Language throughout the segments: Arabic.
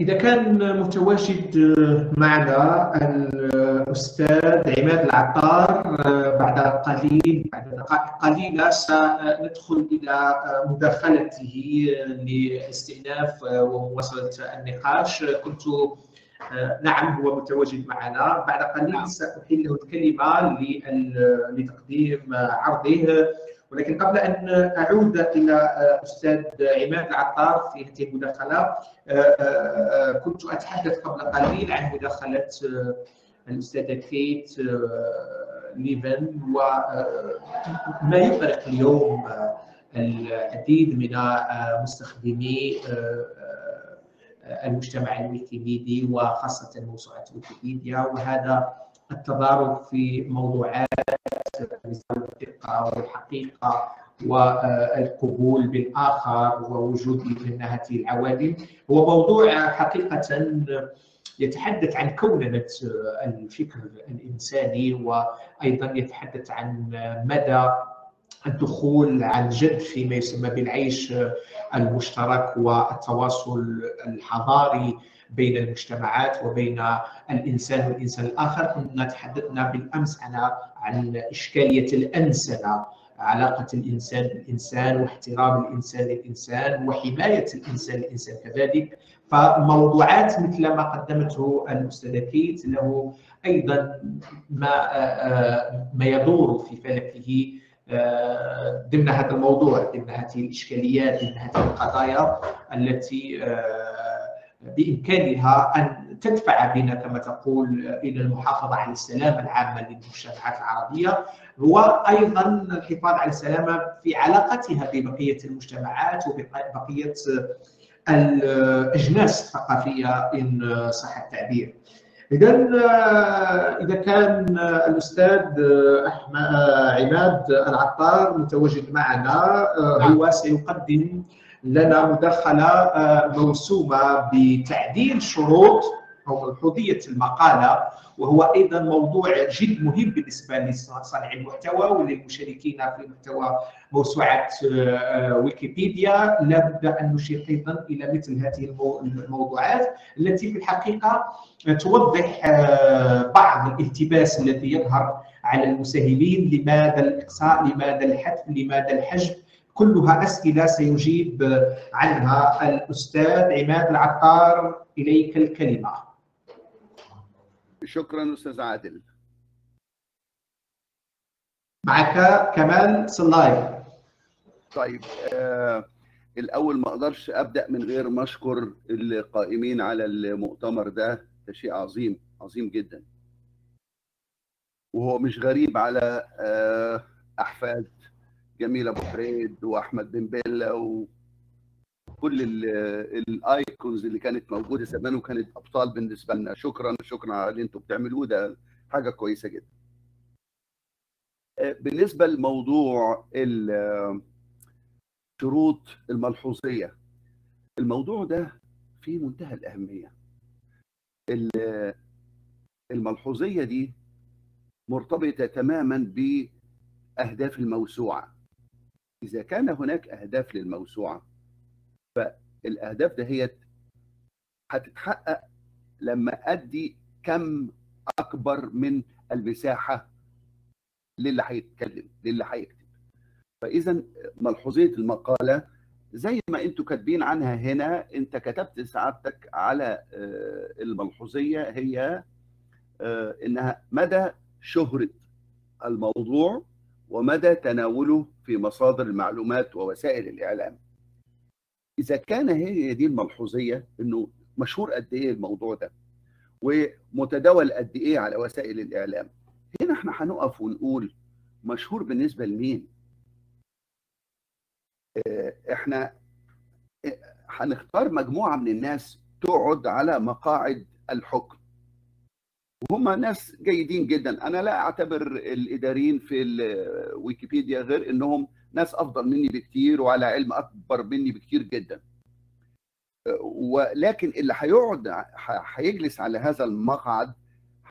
إذا كان متواجد معنا الأستاذ عماد العطار بعد قليل بعد دقائق قليلة سندخل إلى مداخلته لاستئناف ومواصلة النقاش. كنت نعم هو متواجد معنا. بعد قليل سأحيل له الكلمة لتقديم عرضه. ولكن قبل أن أعود إلى أستاذ عماد العطار في هذه المداخلة كنت أتحدث قبل قليل عن مداخلة الأستاذة كيت ليفن وما يفرق اليوم العديد من مستخدمي المجتمع الويكيميدي وخاصة موسوعة ويكيبيديا وهذا التضارب في موضوعات الدقه والحقيقة والقبول بالآخر ووجود مثل هذه العوامل هو موضوع حقيقة يتحدث عن كوننة الفكر الإنساني وأيضا يتحدث عن مدى الدخول عن جد فيما يسمى بالعيش المشترك والتواصل الحضاري بين المجتمعات وبين الإنسان والإنسان الآخر. كنا تحدثنا بالأمس عن عن إشكالية الأنسنة علاقة الإنسان بالإنسان واحترام الإنسان للإنسان وحماية الإنسان للإنسان كذلك. فموضوعات مثل ما قدمته الاستاذه كيت له أيضا ما ما يدور في فلكه ضمن هذا الموضوع ضمن هذه الإشكاليات ضمن هذه القضايا التي بإمكانها أن تدفع بنا كما تقول إلى المحافظة على السلامة العامة للمجتمعات العربية هو أيضا الحفاظ على السلامة في علاقتها ببقية المجتمعات وبقية الأجناس الثقافية إن صح التعبير. اذا إذا كان الأستاذ احمد عماد العطار متواجد معنا هو سيقدم لنا مداخلة موسومة بتعديل شروط أو ملحوظيه المقالة وهو أيضا موضوع جد مهم بالنسبة لصانع المحتوى وللمشاركين في محتوى موسوعة ويكيبيديا. لابد أن نشير أيضا إلى مثل هذه الموضوعات التي في الحقيقة توضح بعض الالتباس الذي يظهر على المساهمين. لماذا الإقصاء؟ لماذا الحذف؟ لماذا الحجب؟ كلها أسئلة سيجيب عنها الأستاذ عماد العطار. إليك الكلمة. شكرا أستاذ عادل. معك كمال صلاي. طيب آه الأول ما أقدرش أبدأ من غير ما أشكر القائمين على المؤتمر ده ده شيء عظيم عظيم جدا. وهو مش غريب على آه أحفاد جميل أبو حريد وأحمد بن بيلا وكل الايكونز اللي كانت موجودة زمان وكانت أبطال بالنسبة لنا. شكرا شكرا على اللي أنتم بتعملوه. ده حاجة كويسة جدا. بالنسبة لموضوع شروط الملحوظية الموضوع ده في منتهى الأهمية. الملحوظية دي مرتبطة تماما بأهداف الموسوعة. إذا كان هناك أهداف للموسوعة فالأهداف دهيت هتتحقق لما أدي كم أكبر من المساحة للي هيتكلم للي هيكتب فإذا ملحوظية المقالة زي ما أنتوا كاتبين عنها هنا أنت كتبت سعادتك على الملحوظية هي إنها مدى شهرة الموضوع ومدى تناوله في مصادر المعلومات ووسائل الإعلام. إذا كان هي دي الملحوظية إنه مشهور قد إيه الموضوع ده ومتداول قد إيه على وسائل الإعلام. هنا إحنا هنقف ونقول مشهور بالنسبة لمين؟ إحنا هنختار مجموعة من الناس تقعد على مقاعد الحكم وهم ناس جيدين جدا أنا لا أعتبر الإداريين في الويكيبيديا غير إنهم ناس أفضل مني بكتير وعلى علم أكبر مني بكتير جدا. ولكن اللي هيقعد هيجلس على هذا المقعد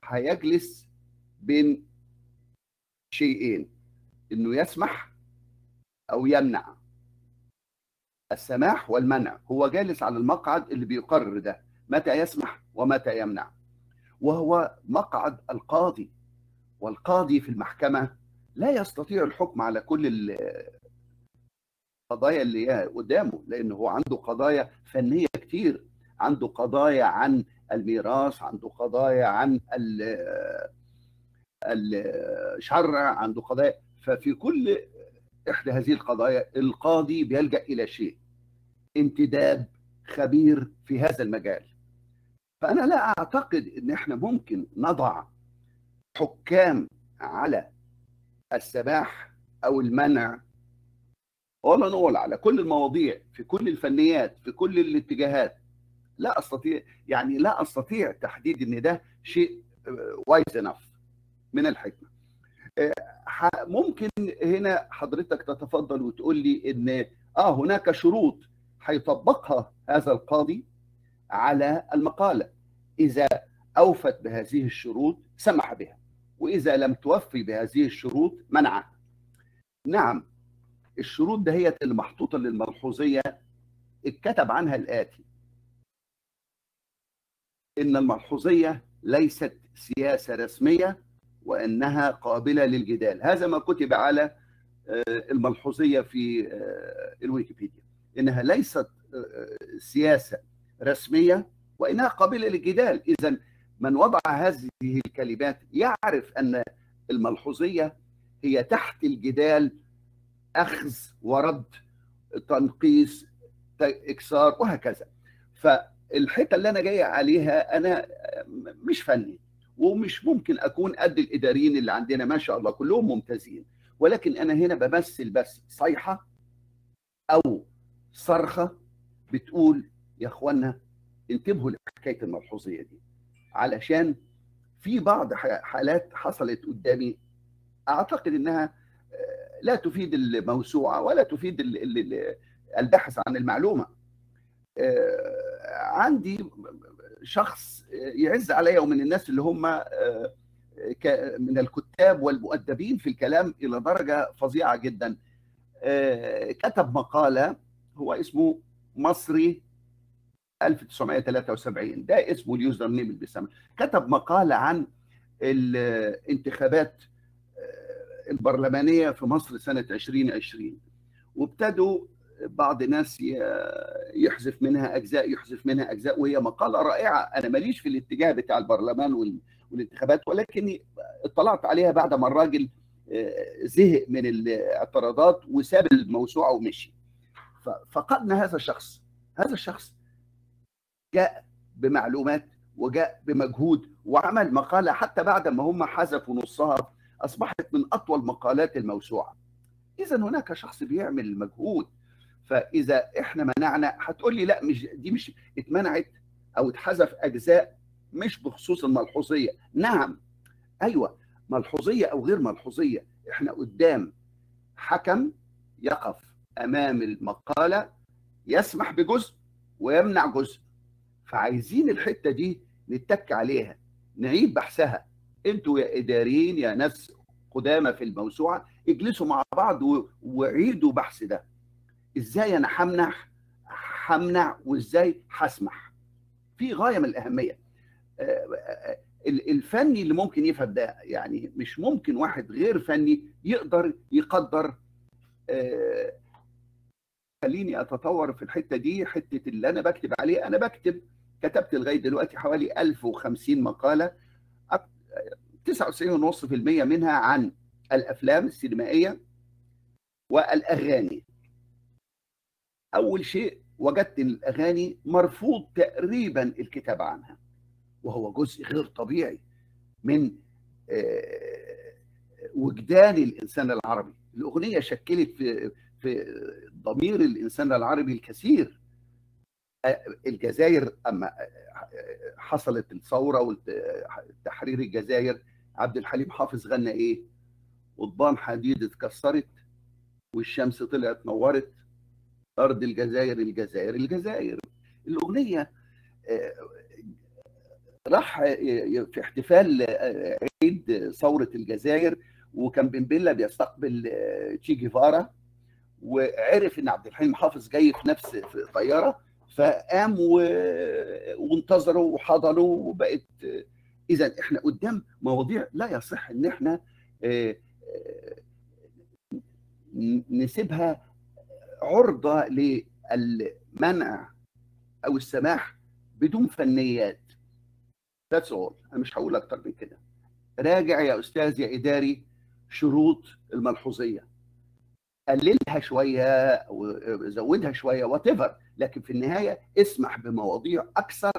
هيجلس بين شيئين إنه يسمح أو يمنع. السماح والمنع هو جالس على المقعد اللي بيقرر ده متى يسمح ومتى يمنع. وهو مقعد القاضي والقاضي في المحكمة لا يستطيع الحكم على كل القضايا اللي قدامه لأنه هو عنده قضايا فنية كتير. عنده قضايا عن الميراث عنده قضايا عن الشرع عنده قضايا. ففي كل إحدى هذه القضايا القاضي بيلجأ إلى شيء انتداب خبير في هذا المجال. فأنا لا أعتقد إن إحنا ممكن نضع حكام على السماح أو المنع. ولا نقول على كل المواضيع في كل الفنيات في كل الاتجاهات. لا أستطيع يعني لا أستطيع تحديد إن ده شيء وايز انف من الحكمة. ممكن هنا حضرتك تتفضل وتقول لي إن آه هناك شروط هيطبقها هذا القاضي على المقالة. إذا أوفت بهذه الشروط سمح بها. وإذا لم توفي بهذه الشروط منعها نعم الشروط دهيت اللي محطوطه للملحوظية اتكتب عنها الآتي. إن الملحوظية ليست سياسة رسمية وإنها قابلة للجدال. هذا ما كتب على الملحوظية في الويكيبيديا. إنها ليست سياسة رسمية وإنها قابلة للجدال. اذا من وضع هذه الكلمات يعرف أن الملحوظية هي تحت الجدال أخذ ورد تنقيس إكسار وهكذا. فالحته اللي أنا جاي عليها أنا مش فني ومش ممكن أكون قد الإداريين اللي عندنا ما شاء الله كلهم ممتازين. ولكن أنا هنا بمثل بس صيحة أو صرخة بتقول يا إخوانا انتبهوا لحكاية الملحوظية دي. علشان في بعض حالات حصلت قدامي أعتقد إنها لا تفيد الموسوعة ولا تفيد الباحث عن المعلومة. عندي شخص يعز عليا ومن الناس اللي هم من الكتاب والمؤدبين في الكلام إلى درجة فظيعة جدا. كتب مقالة هو اسمه مصري 1973 ده اسمه اليوزر نيم اللي بيسمى كتب مقالة عن الانتخابات البرلمانية في مصر سنة 2020 وابتدوا بعض الناس يحذف منها أجزاء يحذف منها أجزاء وهي مقالة رائعة. أنا ماليش في الاتجاه بتاع البرلمان والانتخابات ولكني اطلعت عليها بعد ما الراجل زهق من الاعتراضات وساب الموسوعة ومشي. فقدنا هذا الشخص. هذا الشخص جاء بمعلومات وجاء بمجهود وعمل مقالة حتى بعد ما هم حذفوا نصها أصبحت من أطول مقالات الموسوعة. إذا هناك شخص بيعمل مجهود فإذا إحنا منعنا هتقول لي لا مش دي مش اتمنعت أو اتحذف أجزاء مش بخصوص الملحوظية. نعم أيوه ملحوظية أو غير ملحوظية. إحنا قدام حكم يقف أمام المقالة يسمح بجزء ويمنع جزء. فعايزين الحتة دي نتك عليها نعيد بحثها. أنتوا يا إداريين يا ناس قدامى في الموسوعة اجلسوا مع بعض وعيدوا بحث ده. إزاي أنا همنع همنع وازاي هسمح؟ في غاية من الأهمية. الفني اللي ممكن يفهم ده يعني مش ممكن واحد غير فني يقدر يقدر خليني أتطور في الحتة دي حتة اللي أنا بكتب عليه. أنا بكتب كتبت لغاية دلوقتي حوالي 1050 مقالة 99.5% منها عن الأفلام السينمائية والأغاني. أول شيء وجدت الأغاني مرفوض تقريبا الكتابة عنها وهو جزء غير طبيعي من وجدان الإنسان العربي. الأغنية شكلت في في ضمير الإنسان العربي الكثير. الجزائر أما حصلت الثورة وتحرير الجزائر عبد الحليم حافظ غنى إيه؟ قضبان حديد اتكسرت والشمس طلعت نورت. أرض الجزائر الجزائر الجزائر. الأغنية راح في احتفال عيد ثورة الجزائر وكان بن بيلا بيستقبل تشي جيفارا وعرف إن عبد الحليم حافظ جاي في نفس في طيارة. فقام و... وانتظروا وحضروا وبقت إذا إحنا قدام مواضيع لا يصح إن إحنا نسيبها عرضة للمنع أو السماح بدون فنيات. That's all. أنا مش هقول أكتر من كده. راجع يا أستاذ يا إداري شروط الملحوظية. قللها شوية أو زودها شوية وات لكن في النهاية اسمح بمواضيع أكثر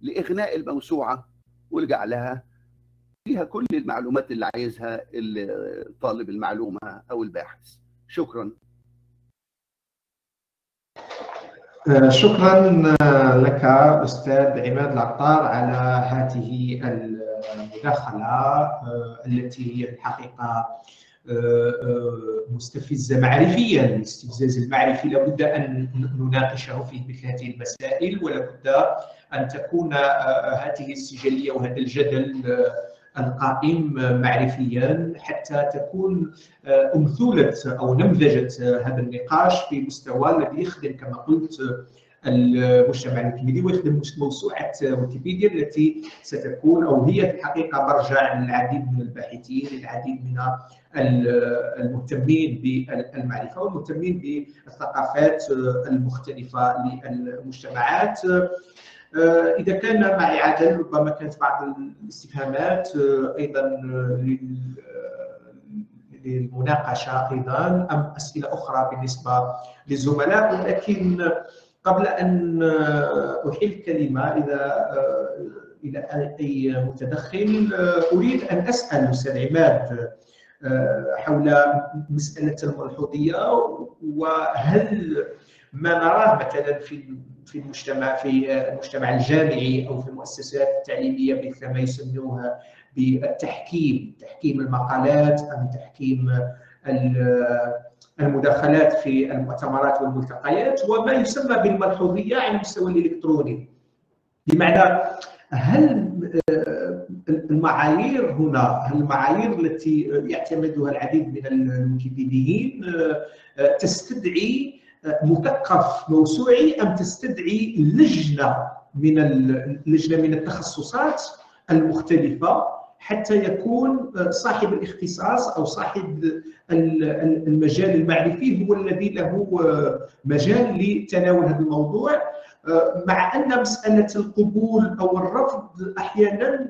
لإغناء الموسوعة ولجعلها فيها كل المعلومات اللي عايزها طالب المعلومة أو الباحث. شكرا. شكرا لك أستاذ عماد العطار على هذه المداخلة التي هي الحقيقة. مستفزة معرفيا. الاستفزاز المعرفي لابد أن نناقشه في مثل هذه المسائل ولابد أن تكون هذه السجلية وهذا الجدل القائم معرفيا حتى تكون أمثلة أو نمذجة هذا النقاش في مستوى الذي يخدم كما قلت المجتمع الويكيميدي ويخدم موسوعة ويكيبيديا التي ستكون أو هي في الحقيقة مرجع للعديد من الباحثين للعديد من المهتمين بالمعرفة والمهتمين بالثقافات المختلفة للمجتمعات. إذا كان معي عدل ربما كانت بعض الاستفهامات أيضا للمناقشة أيضا أم أسئلة أخرى بالنسبة للزملاء ولكن قبل أن أحيل الكلمة إذا إلى أي متدخل أريد أن أسأل الاستاذ عماد حول مسألة الملحوظيه وهل ما نراه مثلا في في المجتمع في المجتمع الجامعي أو في المؤسسات التعليمية مثل ما يسمونها بالتحكيم تحكيم المقالات أم تحكيم المداخلات في المؤتمرات والملتقيات وما يسمى بالملحوظية على المستوى الإلكتروني. بمعنى هل المعايير هنا المعايير التي يعتمدها العديد من الويكيبيديين تستدعي مثقف موسوعي أم تستدعي لجنة من اللجنه من التخصصات المختلفة حتى يكون صاحب الاختصاص أو صاحب المجال المعرفي هو الذي له مجال لتناول هذا الموضوع. مع أن مسألة القبول أو الرفض أحيانا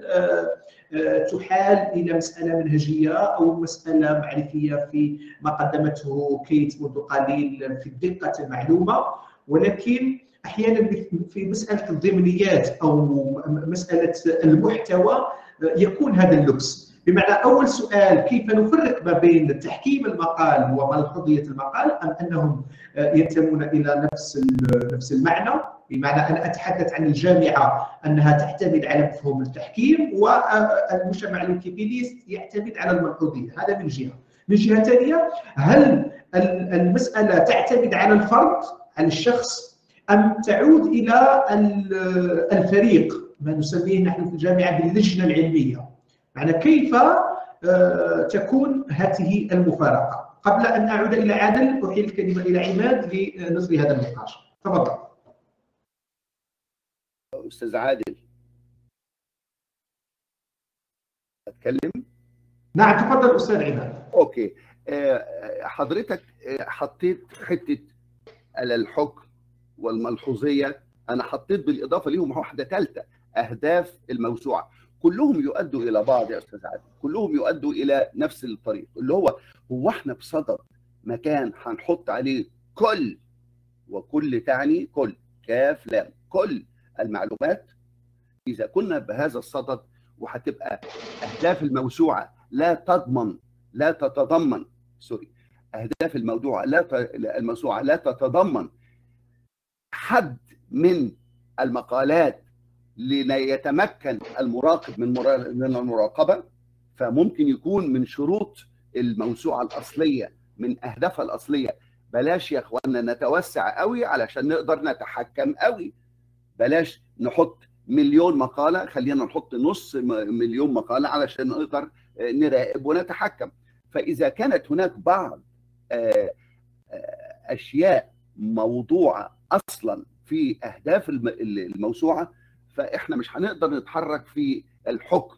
تحال إلى مسألة منهجية أو مسألة معرفية في ما قدمته كيت منذ قليل في دقه المعلومة. ولكن أحيانا في مسألة الضمنيات أو مسألة المحتوى يكون هذا اللبس. بمعنى أول سؤال كيف نفرق ما بين تحكيم المقال وملحوظيه المقال أم أنهم ينتمون إلى نفس نفس المعنى؟ بمعنى أنا أتحدث عن الجامعة أنها تعتمد على مفهوم التحكيم والمجتمع الويكيبيدي يعتمد على الملحوظيه هذا من جهة. من جهة ثانية هل المسألة تعتمد على الفرد على الشخص أم تعود إلى الفريق؟ ما نسميه نحن في الجامعة باللجنة العلمية. معنى كيف تكون هذه المفارقة. قبل أن أعود إلى عادل احيل الكلمة إلى عماد لنصر هذا النقاش. تفضل. أستاذ عادل. أتكلم؟ نعم تفضل أستاذ عماد. أوكي. حضرتك حطيت حتة على الحكم والملحوظية. أنا حطيت بالإضافة ليهم واحدة ثالثة أهداف الموسوعة. كلهم يؤدوا إلى بعض يا أستاذ عادل. كلهم يؤدوا إلى نفس الطريق. اللي هو هو إحنا بصدد مكان هنحط عليه كل وكل تعني كل كاف لام كل المعلومات. إذا كنا بهذا الصدد وهتبقى أهداف الموسوعة لا تضمن لا تتضمن سوري أهداف الموضوع لا ت... الموسوعة لا تتضمن حد من المقالات ليتمكن المراقب من. من المراقبة فممكن يكون من شروط الموسوعة الأصلية من أهدافها الأصلية بلاش يا اخوانا نتوسع قوي علشان نقدر نتحكم قوي بلاش نحط مليون مقالة خلينا نحط نص مليون مقالة علشان نقدر نراقب ونتحكم فإذا كانت هناك بعض أشياء موضوعة أصلا في أهداف الموسوعة فإحنا مش هنقدر نتحرك في الحكم.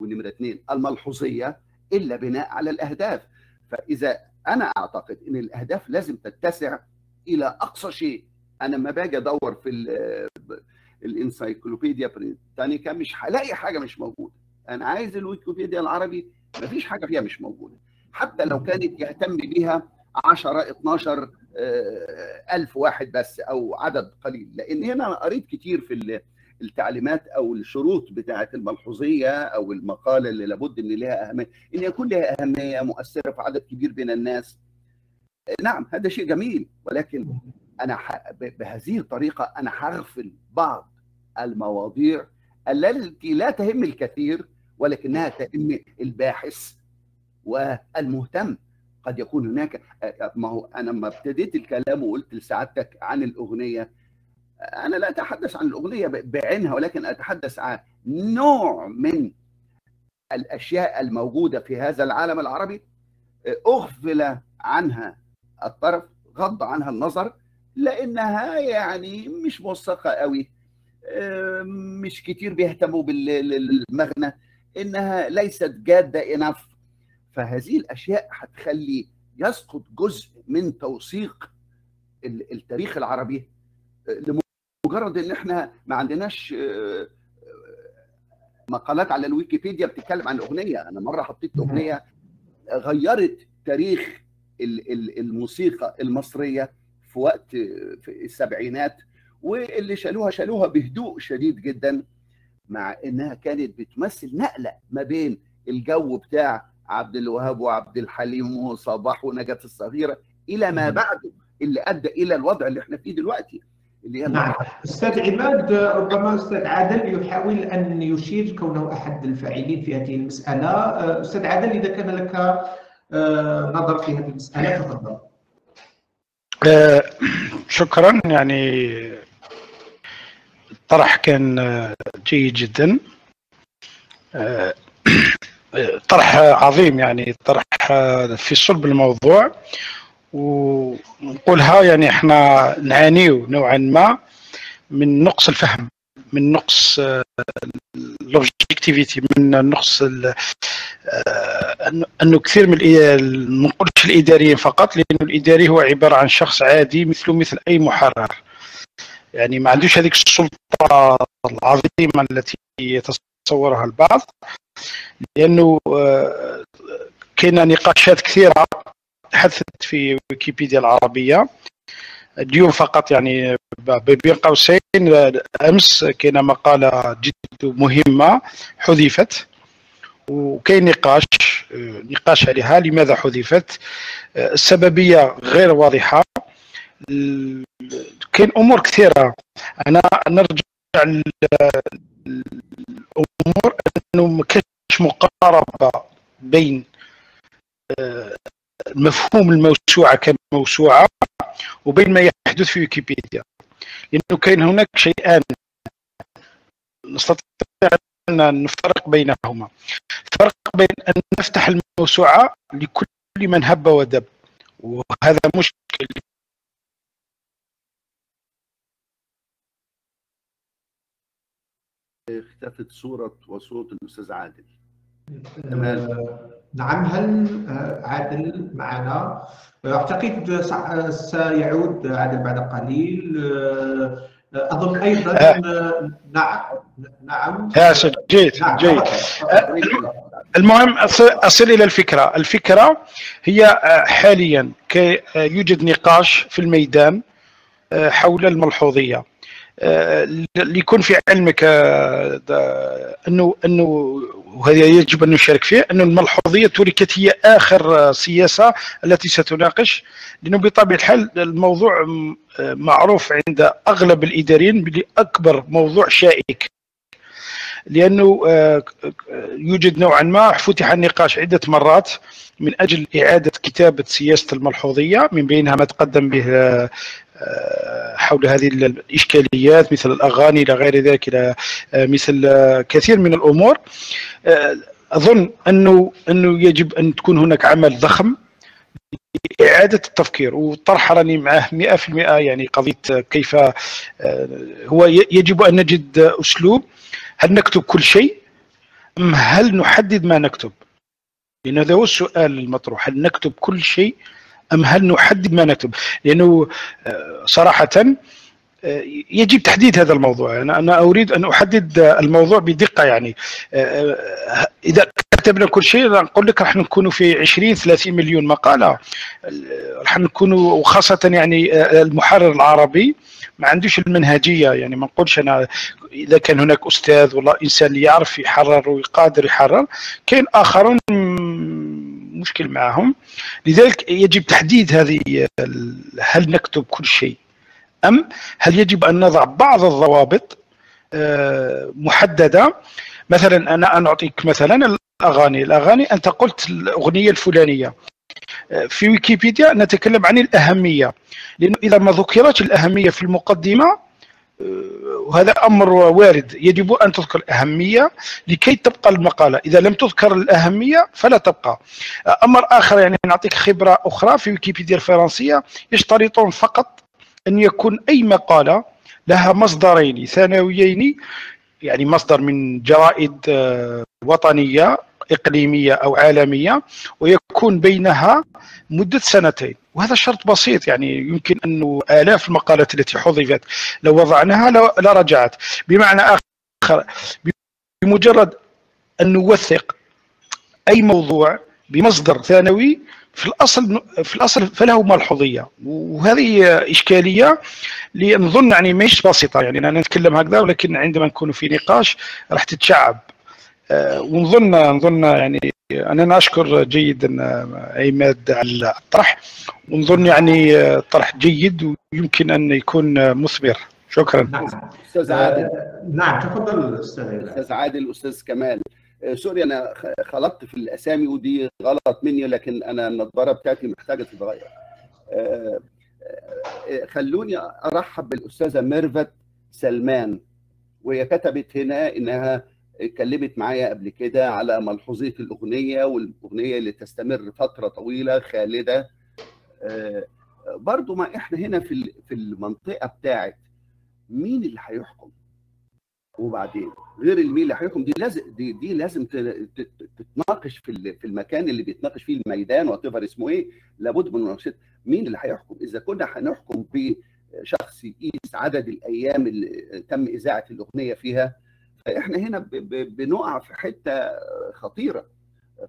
ونمرة اثنين الملحوظية إلا بناء على الأهداف. فإذا أنا أعتقد إن الأهداف لازم تتسع إلى أقصى شيء. أنا لما باجي أدور في ال Encyclopaedia Britannica مش هلاقي حاجة مش موجودة. أنا عايز الويكيبيديا العربي مفيش حاجة فيها مش موجودة. حتى لو كانت يهتم بيها 10 12 ألف واحد بس أو عدد قليل. لأن هنا أنا قريت كتير في التعليمات أو الشروط بتاعة الملحوظية أو المقالة اللي لابد أن لها أهمية أن يكون لها أهمية مؤثرة في عدد كبير من الناس. نعم هذا شيء جميل ولكن أنا بهذه الطريقة أنا هغفل بعض المواضيع التي لا تهم الكثير ولكنها تهم الباحث والمهتم. قد يكون هناك ما هو أنا لما ابتديت الكلام وقلت لسعادتك عن الأغنية أنا لا أتحدث عن الأغنية بعينها ولكن أتحدث عن نوع من الأشياء الموجودة في هذا العالم العربي أغفل عنها الطرف غض عنها النظر لأنها يعني مش موثقة قوي مش كتير بيهتموا بالمغنى إنها ليست جادة انف فهذه الأشياء هتخلي يسقط جزء من توثيق التاريخ العربي لمجرد إن إحنا ما عندناش مقالات على الويكيبيديا بتتكلم عن الاغنيه أنا مرة حطيت أغنية غيرت تاريخ الموسيقى المصرية في وقت في السبعينات واللي شالوها شالوها بهدوء شديد جدا مع إنها كانت بتمثل نقلة ما بين الجو بتاع عبد الوهاب وعبد الحليم وصباح ونجاة الصغيرة إلى ما بعده اللي أدى إلى الوضع اللي إحنا فيه دلوقتي. اللي هي نعم. أستاذ عماد ربما أستاذ عادل يحاول أن يشير كونه أحد الفاعلين في هذه المسألة. أستاذ عادل إذا كان لك نظر في هذه المسألة تفضل. شكرا. يعني الطرح كان جيد جدا. طرح عظيم يعني طرح في صلب الموضوع. ونقولها يعني إحنا نعانيو نوعا ما من نقص الفهم من نقص الاوبجكتيفيتي من نقص أنه كثير من ما نقولش الإداريين فقط لأنه الإداري هو عبارة عن شخص عادي مثله مثل أي محرر. يعني ما عندوش هذيك السلطة العظيمة التي يتصورها البعض لأنه كاين نقاشات كثيرة حدثت في ويكيبيديا العربية. اليوم فقط يعني بين قوسين أمس كاين مقالة جد مهمة حذفت وكاين نقاش نقاش عليها. لماذا حذفت؟ السببية غير واضحة. كاين أمور كثيرة. أنا نرجع الأمور أنه ما كانش مقاربة بين مفهوم الموسوعة كموسوعة وبين ما يحدث في ويكيبيديا. لأنه كاين هناك شيئان نستطيع أن نفرق بينهما. الفرق بين أن نفتح الموسوعة لكل من هب ودب وهذا مشكل. اختفت صورة وصوت الأستاذ عادل. نعم هل عادل معنا؟ أعتقد سيعود عادل بعد قليل. أظن أيضا نعم نعم. جيد نعم. جيد. المهم أصل إلى الفكرة. الفكرة هي حاليا يوجد نقاش في الميدان حول الملحوظية ليكون في علمك انه أنه وهذا يجب أن نشارك فيه أنه الملحوظية تركت هي آخر سياسة التي ستناقش. لأنه بطبيعة الحال الموضوع معروف عند أغلب الإداريين باكبر موضوع شائك. لأنه يوجد نوعا ما فتح النقاش عدة مرات من أجل إعادة كتابة سياسة الملحوظية من بينها ما تقدم به حول هذه الإشكاليات مثل الأغاني إلى غير ذلك إلى مثل كثير من الأمور. أظن أنه أنه يجب أن تكون هناك عمل ضخم إعادة التفكير والطرح راني معه 100% يعني قضية كيف آه، هو يجب أن نجد أسلوب. هل نكتب كل شيء؟ أم هل نحدد ما نكتب؟ لأن هذا هو السؤال المطروح هل نكتب كل شيء أم هل نحدد ما نكتب؟ لأنه آه، صراحة آه، يجب تحديد هذا الموضوع. أنا أنا أريد أن أحدد الموضوع بدقة يعني. إذا كتبنا كل شيء نقول لك راح نكون في 20 30 مليون مقالة. راح نكون وخاصة يعني المحرر العربي ما عندوش المنهجية. يعني ما نقولش أنا إذا كان هناك أستاذ ولا إنسان يعرف يحرر ويقادر يحرر كاين آخرون مشكل معهم لذلك يجب تحديد هذه هل نكتب كل شيء أم هل يجب أن نضع بعض الضوابط آه، محددة؟ مثلا أنا نعطيك مثلا الأغاني. الأغاني أنت قلت الأغنية الفلانية. آه، في ويكيبيديا نتكلم عن الأهمية. لأنه إذا ما ذكرت الأهمية في المقدمة وهذا أمر وارد. يجب أن تذكر الأهمية لكي تبقى المقالة. إذا لم تذكر الأهمية فلا تبقى. أمر آخر يعني نعطيك خبرة أخرى في ويكيبيديا الفرنسية. يشترطون فقط أن يكون أي مقالة لها مصدرين ثانويين يعني مصدر من جرائد آه، وطنية إقليمية أو عالمية ويكون بينها مدة سنتين. وهذا شرط بسيط يعني يمكن انه آلاف المقالات التي حذفت لو وضعناها لرجعت بمعنى آخر بمجرد أن نوثق أي موضوع بمصدر ثانوي في الأصل في الأصل فله ملحوظيه وهذه إشكالية لنظن يعني مش بسيطة. يعني أنا نتكلم هكذا ولكن عندما نكون في نقاش راح تتشعب. آه، ونظن نظن يعني أنا اشكر جيدا عماد على الطرح. ونظن يعني طرح جيد ويمكن أن يكون مثمر. شكرا. نعم. أستاذ عادل. نعم تفضل أستاذ أستاذ عادل أستاذ كمال. آه، sorry أنا خلطت في الأسامي ودي غلط مني لكن أنا النظارة بتاعتي محتاجة تتغير. خلوني أرحب بالأستاذة ميرفت سلمان وهي كتبت هنا إنها اتكلمت معايا قبل كده على ملحوظية الأغنية والأغنية اللي تستمر فترة طويلة خالدة. آه، برضو ما إحنا هنا في في المنطقة بتاعت مين اللي هيحكم؟ وبعدين غير المين اللي هيحكم؟ دي لازم دي, دي لازم تتناقش في في المكان اللي بيتناقش فيه الميدان وات اسمه إيه لابد من مناقشة مين اللي هيحكم. إذا كنا هنحكم بشخص يقيس عدد الأيام اللي تم إذاعة الأغنية فيها إحنا هنا بنقع في حتة خطيرة.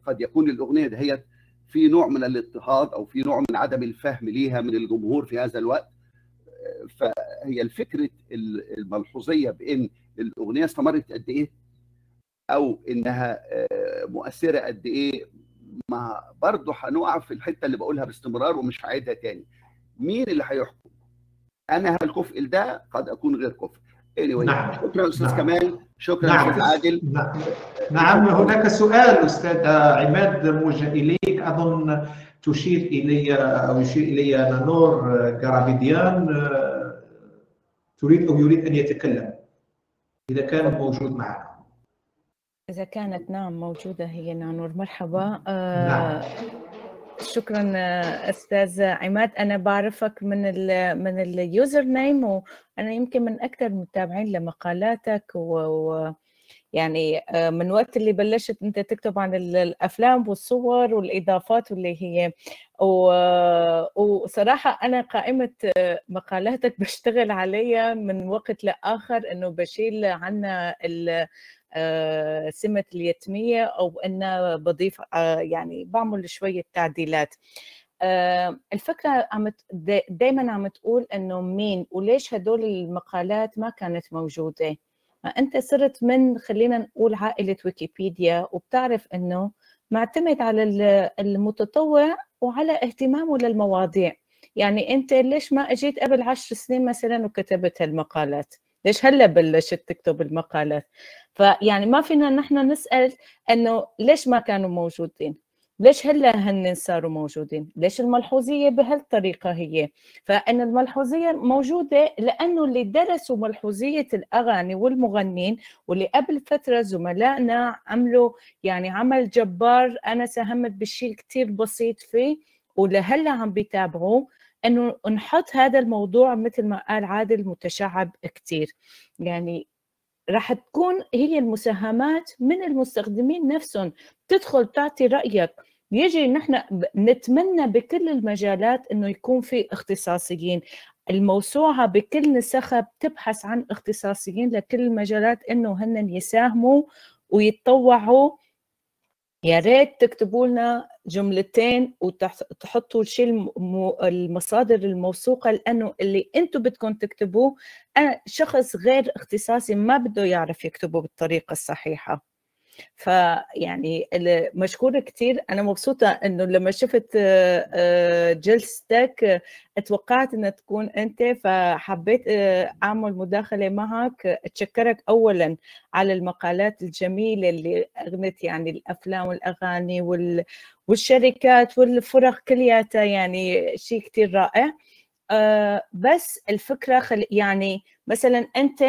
قد يكون الأغنية دهيت في نوع من الاضطهاد أو في نوع من عدم الفهم ليها من الجمهور في هذا الوقت. فهي الفكرة الملحوظية بإن الأغنية استمرت قد إيه أو إنها مؤثرة قد إيه. ما برضه هنقع في الحتة اللي بقولها باستمرار ومش هعيدها تاني. مين اللي هيحكم؟ أنا هل كفء لده؟ قد أكون غير كفء. Anyway. نعم. شكرا أستاذ نعم. كمال. شكرا نعم. أستاذ عادل نعم. نعم هناك سؤال أستاذ عماد موجه إليك أظن تشير إلي أو يشير إلي نانور جرابيديان تريد أو يريد أن يتكلم إذا كان موجود معنا إذا كانت نعم موجودة هي نانور مرحبا آه نعم. شكرا أستاذ عماد. أنا بعرفك من ال من ال username وأنا يمكن من أكثر المتابعين لمقالاتك و, يعني آه، من وقت اللي بلشت أنت تكتب عن الأفلام والصور والإضافات واللي هي. وصراحة أنا قائمة مقالاتك بشتغل عليها من وقت لآخر إنه بشيل عنا آه، سمة اليتمية أو أن بضيف آه، يعني بعمل شوية تعديلات. آه، الفكرة عم دايما عم تقول أنه مين وليش هدول المقالات ما كانت موجودة؟ أنت صرت من خلينا نقول عائلة ويكيبيديا وبتعرف أنه معتمد على المتطوع وعلى اهتمامه للمواضيع. يعني أنت ليش ما أجيت قبل عشر سنين مثلا وكتبت هالمقالات؟ ليش هلا بلشت تكتب المقالات؟ فيعني ما فينا نحن نسأل إنه ليش ما كانوا موجودين؟ ليش هلا هن صاروا موجودين؟ ليش الملحوظية بهالطريقة هي؟ فإن الملحوظية موجودة لأنه اللي درسوا ملحوظية الأغاني والمغنين واللي قبل فترة زملائنا عملوا يعني عمل جبار أنا ساهمت بالشيء كثير بسيط فيه ولهلا عم بيتابعوا إنه نحط هذا الموضوع مثل ما قال عادل متشعب كثير يعني راح تكون هي المساهمات من المستخدمين نفسهم. تدخل تعطي رأيك. يجي نحن نتمنى بكل المجالات إنه يكون في اختصاصيين. الموسوعة بكل نسخها بتبحث عن اختصاصيين لكل المجالات إنه هن يساهموا ويتطوعوا. يا ريت تكتبوا لنا جملتين وتحطوا الشيء المصادر الموثوقة لأنه اللي أنتم بدكم تكتبوه أنا شخص غير اختصاصي ما بده يعرف يكتبه بالطريقة الصحيحة. فيعني مشكورة كثير أنا مبسوطة إنه لما شفت جلستك اتوقعت إنها تكون أنت فحبيت أعمل مداخلة معك. أتشكرك أولا على المقالات الجميلة اللي أغنت يعني الأفلام والأغاني والشركات والفرق كلياتها يعني شيء كثير رائع. بس الفكرة خل يعني مثلا أنت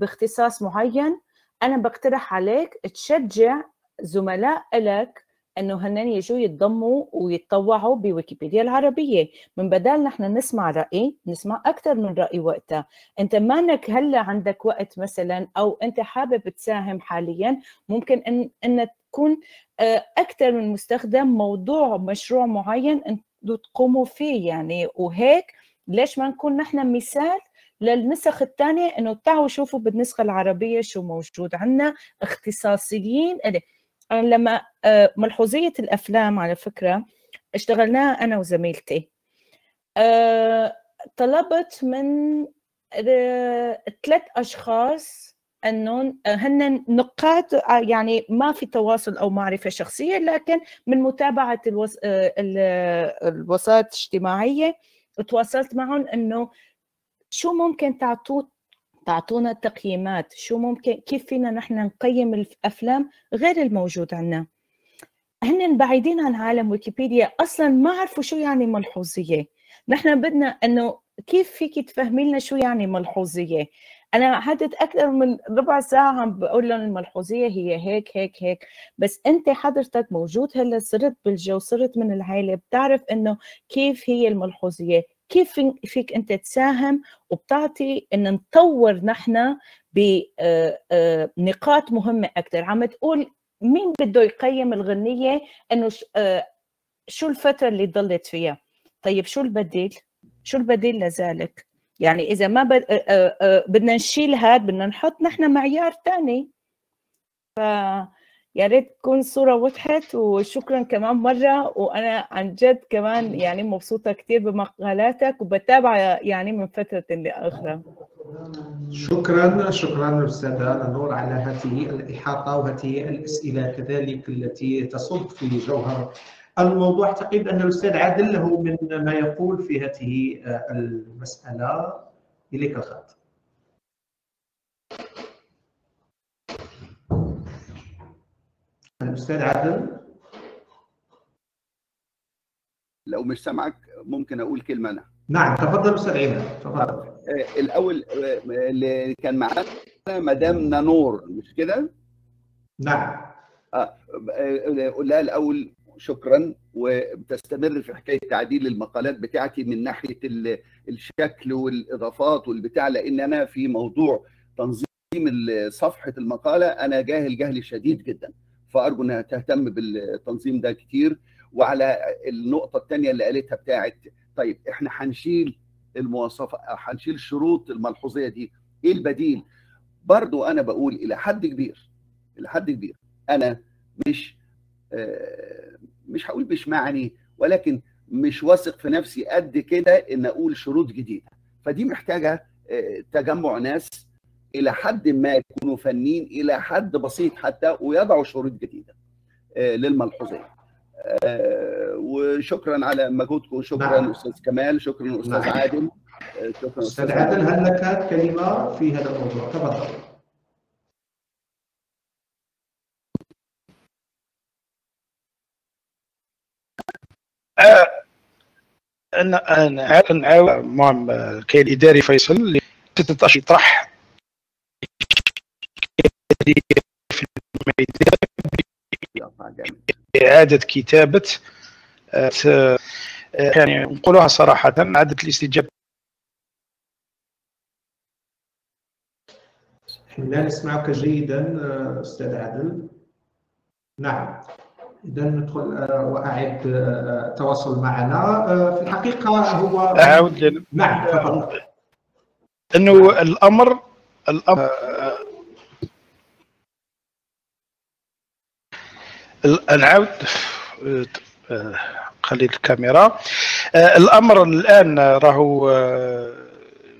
باختصاص معين أنا بقترح عليك تشجع زملاء لك إنه هن يجوا يتضموا ويتطوعوا بويكيبيديا العربية. من بدال نحن نسمع رأي نسمع أكثر من رأي وقتها. أنت مانك هلأ عندك وقت مثلا أو أنت حابب تساهم حاليا ممكن إن إن تكون آه، أكثر من مستخدم موضوع مشروع معين أنتم تقوموا فيه. يعني وهيك ليش ما نكون نحن مثال للنسخ الثانية إنه تعالوا شوفوا بالنسخة العربية شو موجود عندنا اختصاصيين. أنا لما آه، ملحوظية الأفلام على فكرة اشتغلناها أنا وزميلتي. آه، طلبت من آه، ثلاث أشخاص انه هن نقاط يعني ما في تواصل أو معرفة شخصية لكن من متابعة الوس... الوسائط الاجتماعية تواصلت معهم إنه شو ممكن تعطوا تعطونا تقييمات شو ممكن كيف فينا نحن نقيم الأفلام غير الموجود عندنا. هن بعيدين عن عالم ويكيبيديا أصلا ما عرفوا شو يعني ملحوظية. نحن بدنا إنه كيف فيك تفهمي لنا شو يعني ملحوظية؟ أنا قعدت أكثر من ربع ساعة عم بقول لهم الملحوظية هي هيك هيك هيك. بس أنت حضرتك موجود هلأ صرت بالجو صرت من العائله بتعرف إنه كيف هي الملحوظية. كيف فيك أنت تساهم وبتعطي إن نطور نحن بنقاط آه، مهمة أكثر عم تقول مين بده يقيم الغنية إنه آه، شو الفترة اللي ضلت فيها؟ طيب شو البديل؟ شو البديل لذلك؟ يعني إذا ما آه، بدنا نشيل هذا بدنا نحط نحن معيار ثاني ف يا ريت تكون الصورة وضحت وشكرا كمان مرة وأنا عن جد كمان يعني مبسوطة كثير بمقالاتك وبتابع يعني من فترة لأخرى. شكرا شكرا أستاذة نور على هذه الإحاطة وهذه الأسئلة كذلك التي تصب في جوهر الموضوع. أعتقد أن الأستاذ عادل له من ما يقول في هذه المسألة. إليك الخط. الأستاذ عادل؟ لو مش سامعك ممكن أقول كلمة أنا. نعم تفضل أستاذ عماد تفضل. آه، الأول آه، اللي كان معانا مدام نانور مش كده؟ نعم. آه لها الأول شكرا وبتستمر في حكاية تعديل المقالات بتاعتي من ناحية الشكل والإضافات والبتاع لأن أنا في موضوع تنظيم صفحة المقالة أنا جاهل جهل شديد جدا. فأرجو إنها تهتم بالتنظيم ده كتير وعلى النقطة الثانية اللي قالتها بتاعت طيب إحنا هنشيل المواصفة هنشيل شروط الملحوظية دي إيه البديل؟ برضو أنا بقول إلى حد كبير إلى حد كبير أنا مش آه، مش هقول مش معني ولكن مش واثق في نفسي قد كده إن أقول شروط جديدة. فدي محتاجة آه، تجمع ناس إلى حد ما يكونوا فنيين إلى حد بسيط حتى ويضعوا شروط جديدة آه، للملحوظيه آه، وشكرا على مجهودكم شكرا نعم. أستاذ كمال شكرا أستاذ نعم. عادل آه، شكرا أستاذ عادل هل لك كلمة في هذا الموضوع تفضل أنا أنا نعاود مع كاين الاداري فيصل اللي يطرح في الميدان إعادة كتابة يعني نقولوها صراحة عدد الاستجابة. لا نسمعك جيدا أستاذ عادل. نعم. اذا ندخل وأعد التواصل معنا. في الحقيقة هو أعود نعم أنه الأمر الامر نعاود خلي الكاميرا. الأمر الآن راهو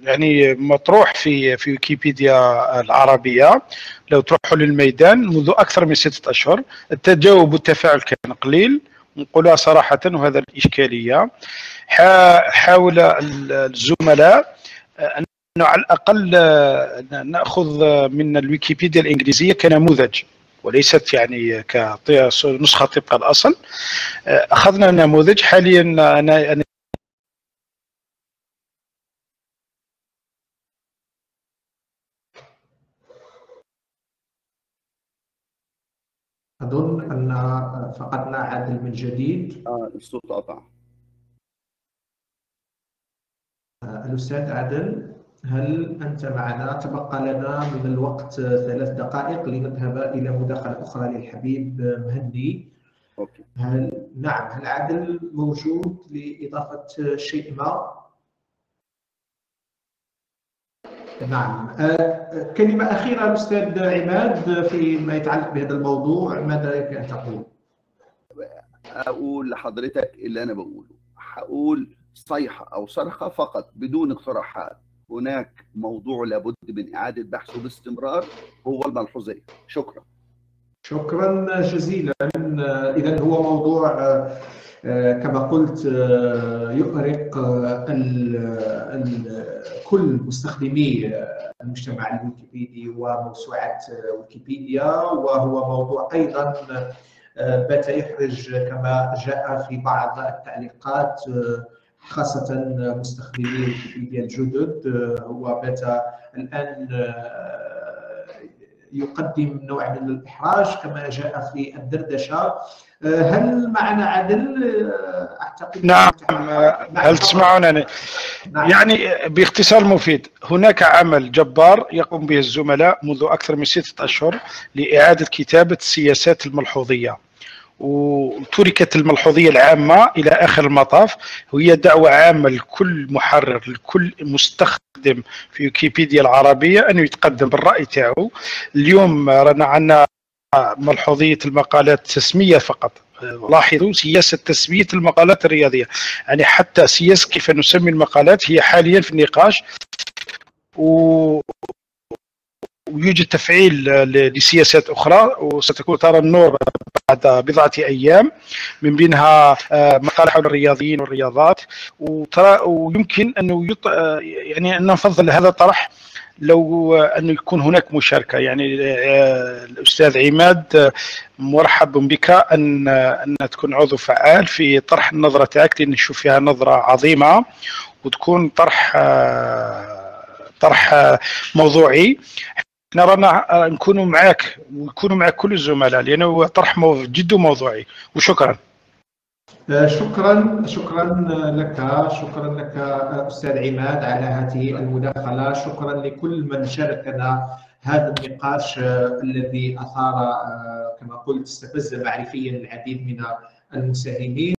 يعني مطروح في في ويكيبيديا العربية. لو تروحوا للميدان منذ أكثر من ستة أشهر التجاوب والتفاعل كان قليل نقولها صراحة وهذا الإشكالية. حاول الزملاء إنه على الأقل نأخذ من الويكيبيديا الإنجليزية كنموذج وليست يعني كنسخه طبق الأصل. أخذنا نموذج حاليا أنا أظن أن فقدنا عادل من جديد. آه الصوت قطع الأستاذ عادل. هل أنت معنا؟ تبقى لنا من الوقت ثلاث دقائق لنذهب إلى مداخلة أخرى للحبيب مهدي أوكي. هل نعم هل عادل موجود لإضافة شيء ما؟ نعم كلمة أخيرة الأستاذ عماد فيما يتعلق بهذا الموضوع ماذا يمكن أن تقول؟ أقول لحضرتك اللي أنا بقوله هقول صيحة أو صرخة فقط بدون اقتراحات هناك موضوع لابد من إعادة بحثه باستمرار هو الملحوظية. شكرا. شكرا جزيلا. إذا هو موضوع كما قلت يؤرق كل مستخدمي المجتمع الويكيبيدي وموسوعة ويكيبيديا وهو موضوع أيضا بات يحرج كما جاء في بعض التعليقات خاصة مستخدمي ويكيبيديا الجدد هو بات الآن يقدم نوع من الإحراج كما جاء في الدردشة. هل معنا عدل؟ أعتقد نعم. هل تسمعونني؟ نعم. يعني باختصار مفيد هناك عمل جبار يقوم به الزملاء منذ أكثر من ستة أشهر لإعادة كتابة السياسات الملحوظية. وتركت الملحوظية العامة إلى آخر المطاف. وهي دعوة عامة لكل محرر لكل مستخدم في ويكيبيديا العربية انه يتقدم بالراي تاعو. اليوم رانا عندنا ملحوظية المقالات تسميه فقط. لاحظوا سياسة تسمية المقالات الرياضية. يعني حتى سياسه كيف نسمي المقالات هي حاليا في النقاش. و ويوجد تفعيل لسياسات أخرى وستكون ترى النور بعد بضعة أيام من بينها مقال حول الرياضيين والرياضات. وترى ويمكن انه يط... يعني أن نفضل هذا الطرح لو انه يكون هناك مشاركة. يعني الأستاذ عماد مرحب بك أن أن تكون عضو فعال في طرح النظرة تاعك لأن نشوف فيها نظرة عظيمة وتكون طرح طرح موضوعي. إحنا رانا نكونوا معاك ويكونوا معك كل الزملاء لأنه طرح جد موضوعي وشكرا. شكرا شكرا لك شكرا لك أستاذ عماد على هذه المداخلة. شكرا لكل من شاركنا هذا النقاش الذي أثار كما قلت استفز معرفيا العديد من المساهمين.